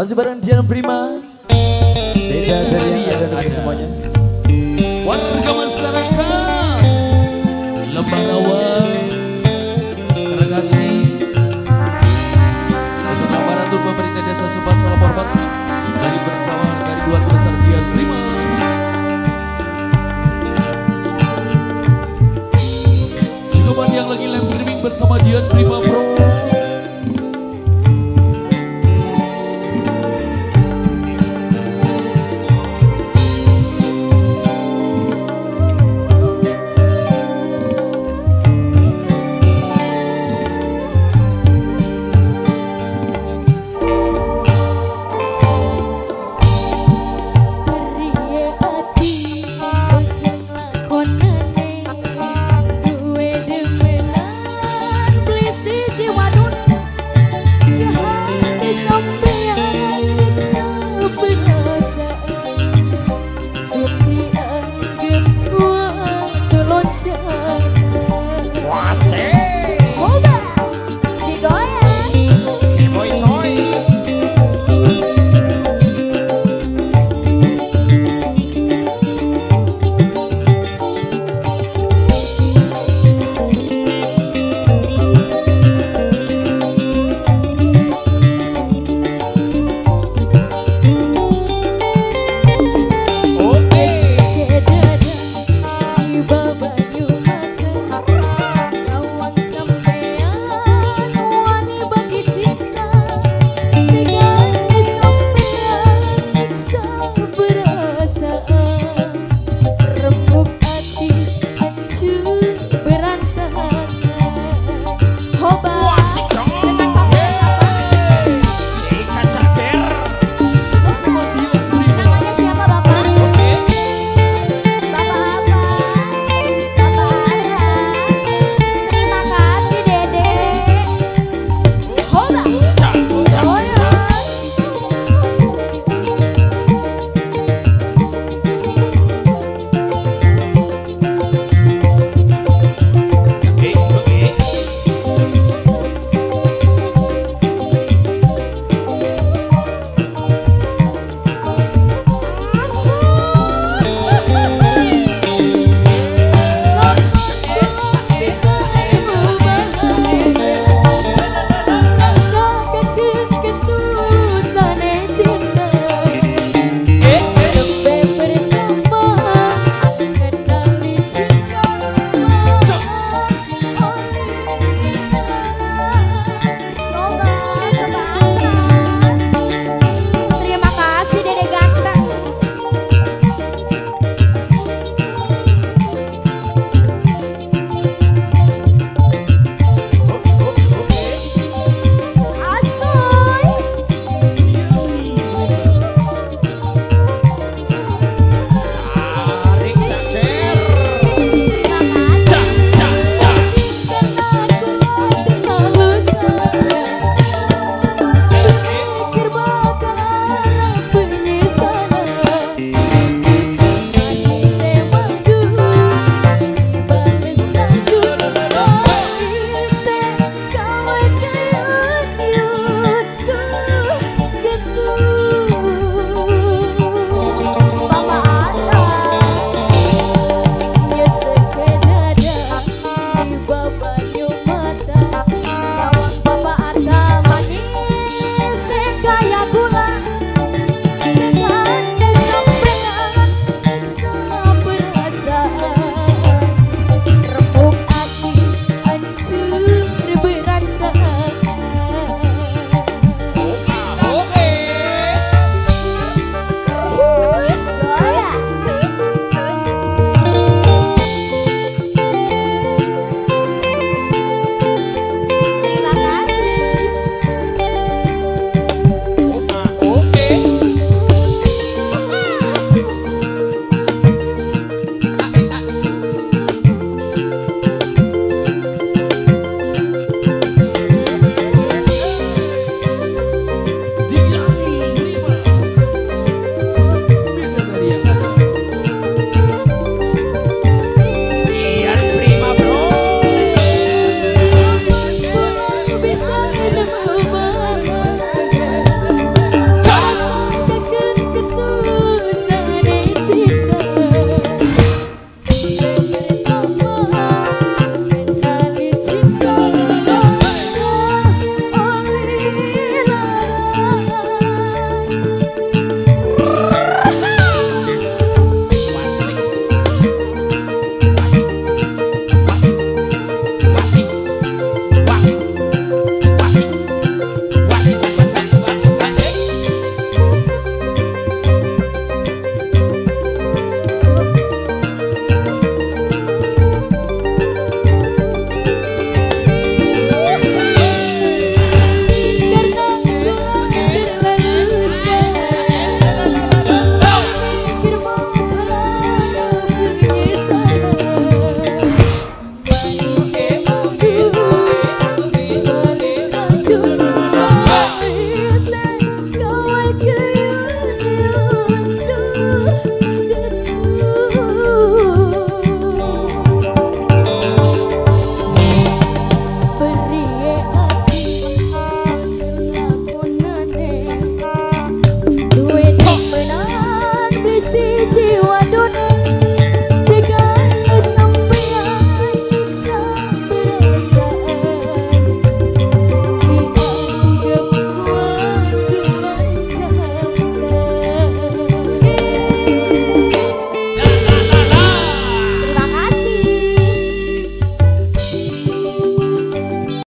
Masih bareng Dian Prima. Beda dari yang iya, ada, ada iya. semuanya. Warga masyarakat lembang awal Terima Untuk aparatur pemerintah desa Subat Salah Porbat Dari bersama dari luar besar Dian Prima. Cukupan yang lagi live streaming bersama Dian Prima pro.